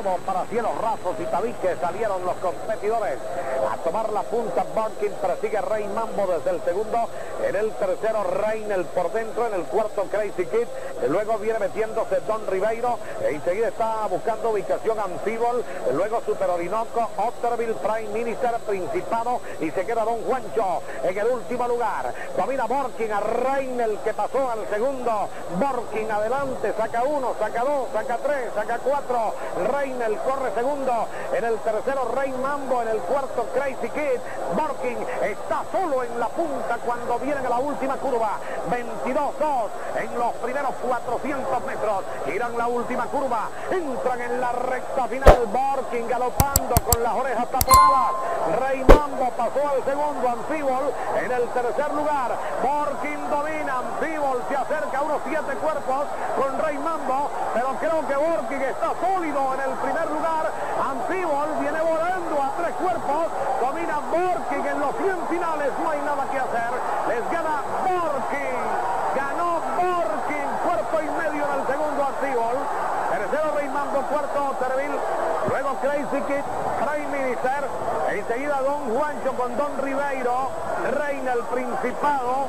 para cielos rasos y tabiques salieron los competidores. A tomar la punta, Barkin persigue Rey Mambo desde el segundo. En el tercero, Reynel por dentro. En el cuarto, Crazy Kid. Luego viene metiéndose Don Ribeiro. E enseguida está buscando ubicación Anfibol. Luego Super Orinoco, Otterville, Prime Minister, Principado. Y se queda Don Juancho en el último lugar. Domina Borkin a Reynel que pasó al segundo. Borkin adelante, saca uno, saca dos, saca tres, saca cuatro. Reynel corre segundo. En el tercero, Rey Mambo. En el cuarto, Crazy Kid. Borkin está solo en la punta cuando viene a la última curva. 22-2 en los primeros 400 metros. Giran la última curva. Entran en la recta final. Borkin galopando con las orejas taponadas. Rey Mambo pasó al segundo. Anfibol en el tercer lugar. Borkin domina. Anfibol se acerca a unos siete cuerpos con Rey Mambo. Pero creo que Borkin está sólido en el primer lugar. Anfibol viene volando a tres cuerpos. Domina Borkin en los 100 finales. No hay nada que hacer. Les gana Borkin. Ganó Borkin. Cuerpo y medio en el segundo Anfibol. Tercero Rey Mambo. Cuarto Terville. Luego Crazy Kid. Prime Minister. Enseguida Don Juancho con Don Ribeiro. Reina el Principado.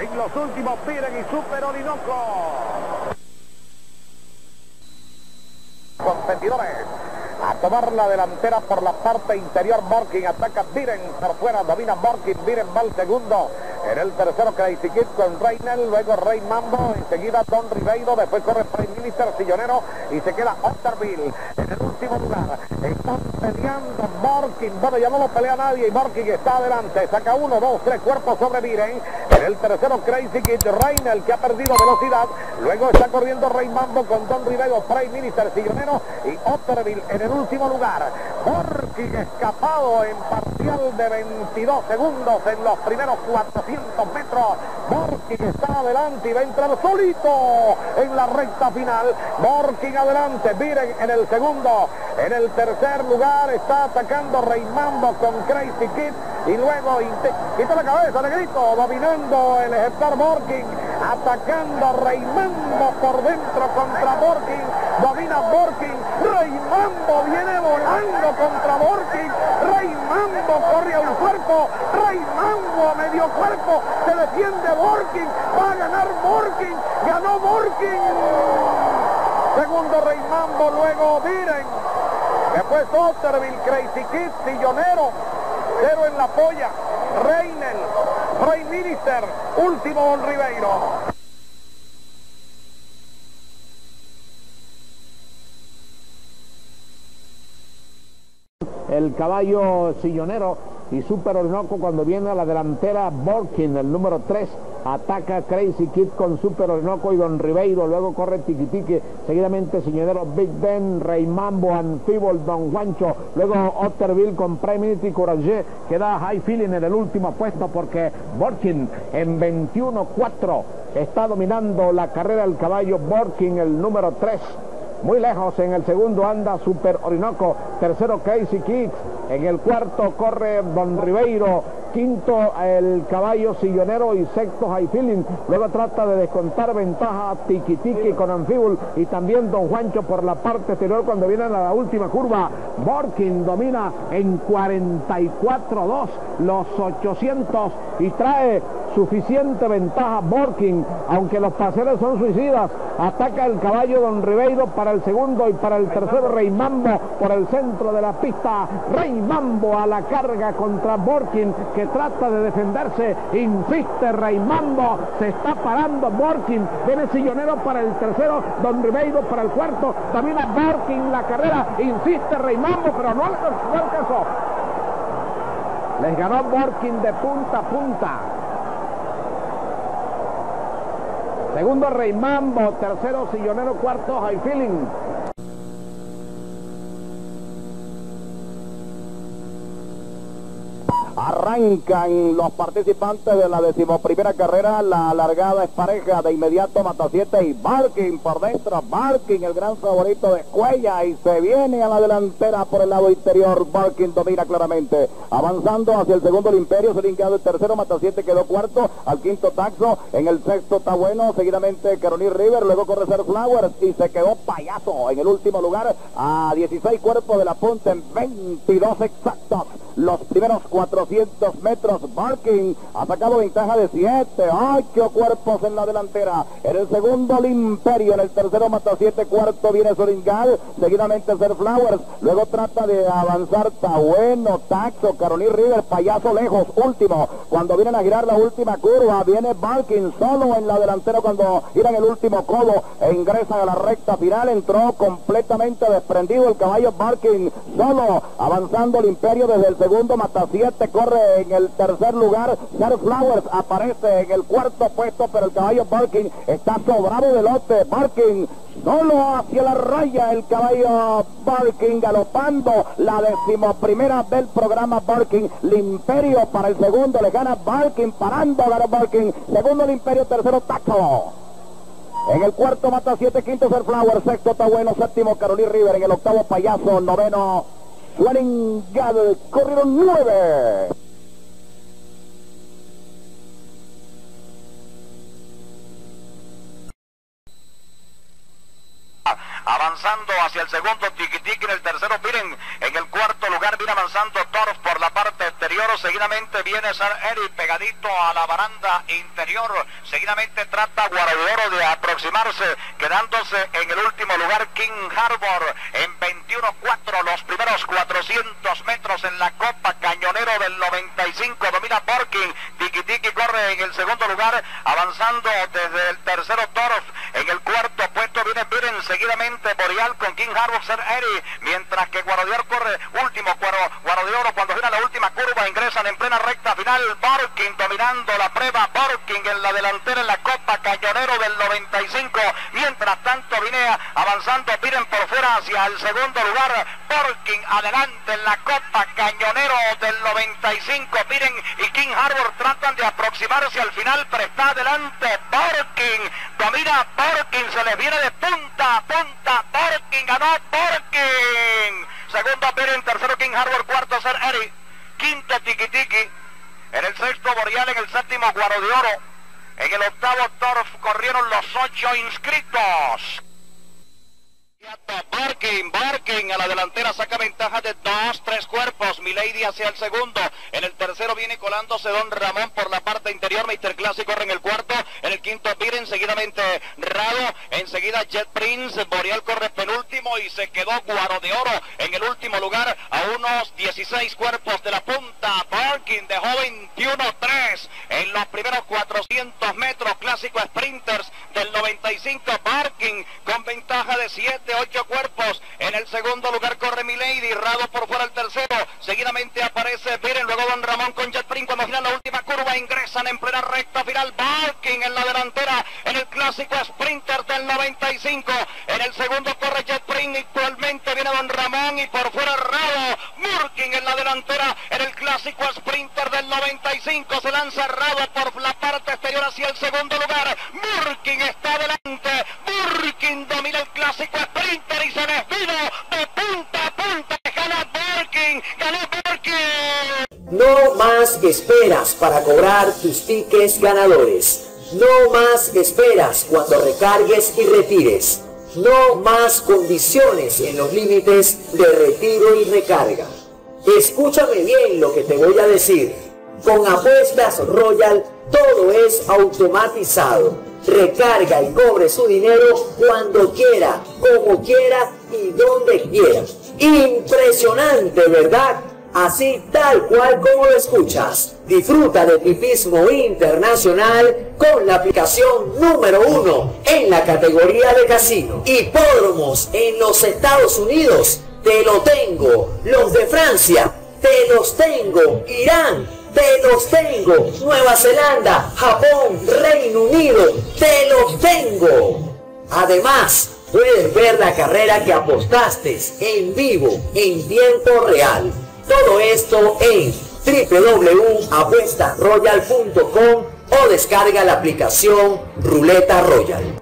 En los últimos Piren y Super Orinoco. Competidores. A tomar la delantera por la parte interior. Borkin ataca Viren por fuera. Domina Borkin. Viren va al segundo. En el tercero Crazy Kid con Reynel, luego Rey Mambo, enseguida Don Ribeiro, después corre Prime Minister Sillonero y se queda Otterville en el último lugar. Están peleando Borkin, bueno ya no lo pelea nadie y Borkin está adelante, saca uno, dos, tres cuerpos sobre Viren. El tercero Crazy Kid, Reynel que ha perdido velocidad, luego está corriendo Rey con Don Ribeiro, Prime Minister Sillonero y Otterville en el último lugar. Borkin escapado en parcial de 22 segundos en los primeros 400 metros. Borkin está adelante y va a entrar solito en la recta final. Borkin adelante, Viren en el segundo. En el tercer lugar está atacando Rey Mambo con Crazy Kid. Y luego quita la cabeza, le grito, dominando el ejemplar Borkin. Atacando a Rey Mambo por dentro contra Borkin. Domina Borkin. Rey Mambo viene volando contra Borkin. Rey Mambo corre a un cuerpo. Rey Mambo a medio cuerpo. Se defiende Borkin. Va a ganar Borkin. Ganó Borkin. Segundo Rey Mambo, luego Viren. Después Otterville, Crazy Kid, Sillonero. Cero en la polla. Reynel. Rey Minister. Último Don Ribeiro. El caballo sillonero y Super Orinoco cuando viene a la delantera Borkin, el número 3, ataca Crazy Kid con Super Orinoco y Don Ribeiro, luego corre Tiquitique, seguidamente Sillonero Big Ben, Rey Mambo, Don Juancho, luego Otterville con Prime Minister Courage, queda High Feeling en el último puesto porque Borkin en 21-4 está dominando la carrera del caballo Borkin, el número 3. Muy lejos en el segundo anda Super Orinoco, tercero Crazy Kids, en el cuarto corre Don Ribeiro, quinto el caballo sillonero y sexto High Feeling. Luego trata de descontar ventaja Tiki Tiki con Anfibul y también Don Juancho por la parte exterior cuando viene a la última curva. Borkin domina en 44-2 los 800 y trae suficiente ventaja Borkin, aunque los paseros son suicidas. Ataca el caballo Don Ribeiro para el segundo y para el tercero Rey Mambo por el centro de la pista. Rey Mambo a la carga contra Borkin que trata de defenderse. Insiste Rey Mambo. Se está parando Borkin. Viene Sillonero para el tercero. Don Ribeiro para el cuarto. También a Borkin la carrera. Insiste Rey Mambo, pero no alcanzó. Les ganó Borkin de punta a punta. Segundo Rey Mambo, tercero Sillonero, cuarto High Feeling. Arrancan los participantes de la decimoprimera carrera. La largada es pareja de inmediato Matasiete y Barking por dentro. Barking, el gran favorito de Cuella. Y se viene a la delantera por el lado interior. Barking domina claramente. Avanzando hacia el segundo el Imperio. Se linkado el tercero. Matasiete quedó cuarto. Al quinto Taxo. En el sexto está bueno. Seguidamente Carolina River. Luego corre Ser Flowers. Y se quedó payaso en el último lugar. A 16 cuerpos de la punta en 22 exactos. Los primeros 400 metros. Barking ha sacado ventaja de 7. ¡Ay, qué cuerpos en la delantera! En el segundo el Imperio. En el tercero mata 7. Cuarto viene Soringal. Seguidamente Ser Flowers. Luego trata de avanzar Está bueno, Taxo, Carolina River, payaso lejos. Último. Cuando vienen a girar la última curva. Viene Barking solo en la delantera cuando giran el último codo. E ingresan a la recta final. Entró completamente desprendido el caballo Barking. Solo avanzando el Imperio desde el segundo. Mata 7. Corre en el tercer lugar. Ser Flowers aparece en el cuarto puesto. Pero el caballo Barking está sobrado de lote. Barking solo hacia la raya el caballo Barking galopando la decimoprimera del programa Barking. Imperio para el segundo le gana Barking parando a Barking. Segundo el Imperio, tercero Taco. En el cuarto mata siete, quinto el Flower, sexto está bueno, séptimo Carolina River, en el octavo Payaso, noveno Swanning corrieron nueve. avanzando hacia el segundo Tiquitiqui en el tercero miren en el cuarto lugar viene avanzando Torf por la seguidamente viene San Eric pegadito a la baranda interior. Seguidamente trata Guaraudoro de aproximarse quedándose en el último lugar King Harbor en 21-4 los primeros 400 metros en la Copa Cañonero del 95 domina Borking Tiki corre en el segundo lugar avanzando desde el tercero Torf en el cuarto puesto viene Biren con King Harbour Eri, mientras que Guardior corre último, Guardioro cuando gira la última curva, ingresan en plena recta final, Borking dominando la prueba, Borking en la delantera en la Copa Cañonero del 95, mientras tanto avanzando, Piren por fuera hacia el segundo lugar, Borking adelante en la Copa Cañonero del 95, Piren y King Harbor tratan de aproximarse al final, pero está adelante, Borking domina Borking, se les viene de punta a punta Borking, ganó Borking. Segundo en tercero King Harbor, cuarto Ser Eri, quinto Tiki. En el sexto Boreal, en el séptimo Guaro de Oro. En el octavo Torf corrieron los ocho inscritos. Barking, Barking a la delantera saca ventaja de dos, tres cuerpos. Milady hacia el segundo. En el tercero viene colándose Don Ramón por la parte interior. Mr. Classic corre en el cuarto. En el quinto Piren, seguidamente Rado. Enseguida Jet Prince. Boreal corre penúltimo y se quedó Guaro de Oro en el último lugar a unos 16 cuerpos de la punta. Barking dejó 21-3 en los primeros 400 metros. Clásico Sprinters del 95. Barking con ventaja de 7 ocho cuerpos. En el segundo lugar corre Milady, Rado por fuera el tercero. Seguidamente aparece Piren, luego Don Ramón con Jetprin cuando gira la última curva. Ingresan en plena recta final. Barking en la delantera clásico Sprinter del 95. En el segundo corre Jetprin, actualmente viene Don Ramón y por fuera Rado. Murking en la delantera en el clásico Sprinter del 95. Se lanza Rado por la parte exterior hacia el segundo lugar. Murking está adelante. Murking domina el clásico Sprinter y se despide de punta a punta. Gana Birkin, ganó Birkin. No más esperas para cobrar tus tickets ganadores. No más esperas cuando recargues y retires. No más condiciones en los límites de retiro y recarga. Escúchame bien lo que te voy a decir. Con Apuestas Royal todo es automatizado recarga y cobre su dinero cuando quiera, como quiera y donde quiera. Impresionante, ¿verdad? Así tal cual como lo escuchas. Disfruta de tipismo internacional con la aplicación número uno en la categoría de casino. Hipódromos en los Estados Unidos. Te lo tengo. Los de Francia. Te los tengo. Irán te los tengo. Nueva Zelanda, Japón, Reino Unido, te los tengo. Además, puedes ver la carrera que apostaste en vivo, en tiempo real. Todo esto en www.apuestasroyal.com o descarga la aplicación Ruleta Royal.